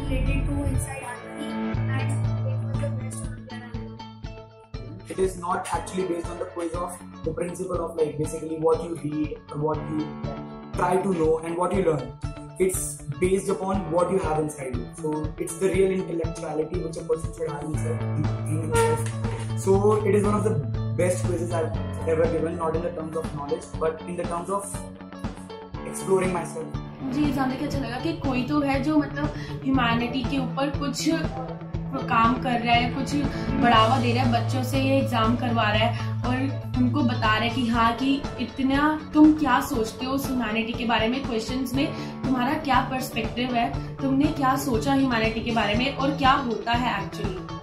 related to inside and it was the best ever it is not actually based on the quiz of the principle of like basically what you read what you try to know and what you learn. It's based upon what you have inside you. So it's the real intellectuality which a person should have inside so it is one of the best quizzes i've ever given not in the terms of knowledge but in the terms of exploring myself मुझे ये जानने के अच्छा लगा कि कोई तो है जो मतलब ह्यूमैनिटी के ऊपर कुछ काम कर रहा है, कुछ बढ़ावा दे रहा है, बच्चों से ये एग्ज़ाम करवा रहा है और उनको बता रहा है कि हाँ कि इतना तुम क्या सोचते हो उस ह्यूमैनिटी के बारे में क्वेश्चंस में? तुम्हारा क्या पर्सपेक्टिव है? तुमने क्या सोचा ह्यूमैनिटी के बारे में और क्या होता है एक्चुअली